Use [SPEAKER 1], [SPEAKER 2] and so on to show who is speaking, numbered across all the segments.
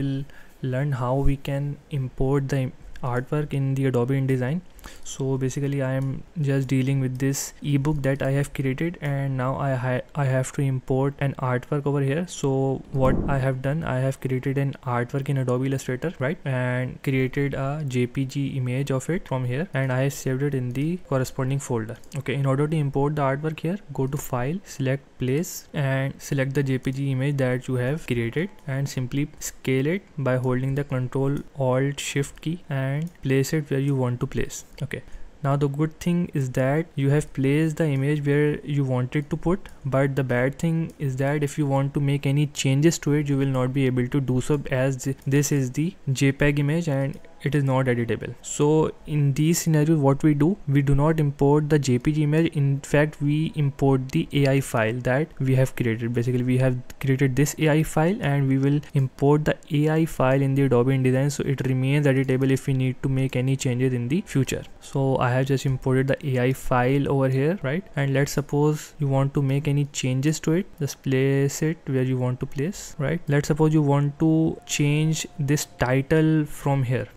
[SPEAKER 1] will learn how we can import the artwork in the Adobe InDesign so basically I am just dealing with this ebook that I have created and now I, ha I have to import an artwork over here. So what I have done I have created an artwork in Adobe Illustrator right? And created a JPG image of it from here and I have saved it in the corresponding folder okay? In order to import the artwork here go to file select place and select the JPG image that you have created and simply scale it by holding the control alt shift key and place it where you want to place okay. Now the good thing is that you have placed the image where you wanted to put but the bad thing is that if you want to make any changes to it you will not be able to do so as this is the jpeg image and it is not editable. So in these scenarios what we do we do not import the jpg image. In fact we import the ai file that we have created. Basically we have created this ai file and we will import the ai file in the adobe InDesign so it remains editable if we need to make any changes in the future. So i have just imported the ai file over here right? And let's suppose you want to make any changes to it. Just place it where you want to place right? Let's suppose you want to change this title from here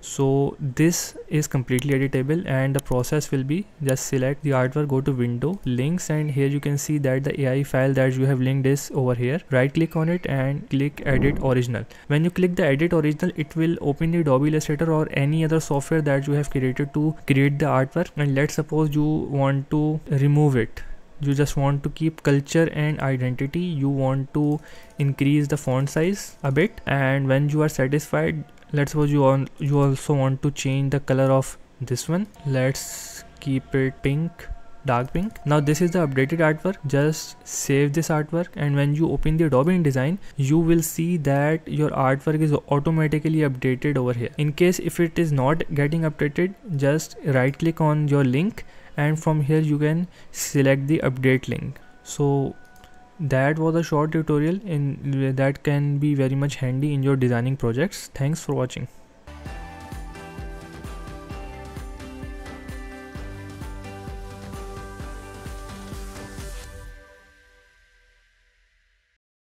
[SPEAKER 1] this is completely editable and the process will be just select the artwork go to window links and here you can see that the AI file that you have linked is over here. Right click on it and click edit original. When you click the edit original it will open the Adobe Illustrator or any other software that you have created to create the artwork. And let's suppose you want to remove it. You just want to keep culture and identity. You want to increase the font size a bit. And when you are satisfied let's suppose you on you also want to change the color of this one. Let's keep it pink dark pink. Now this is the updated artwork. Just save this artwork and when you open the adobe InDesign you will see that your artwork is automatically updated over here. In case if it is not getting updated just right click on your link and from here you can select the update link. So that was a short tutorial in that can be very much handy in your designing projects. Thanks for watching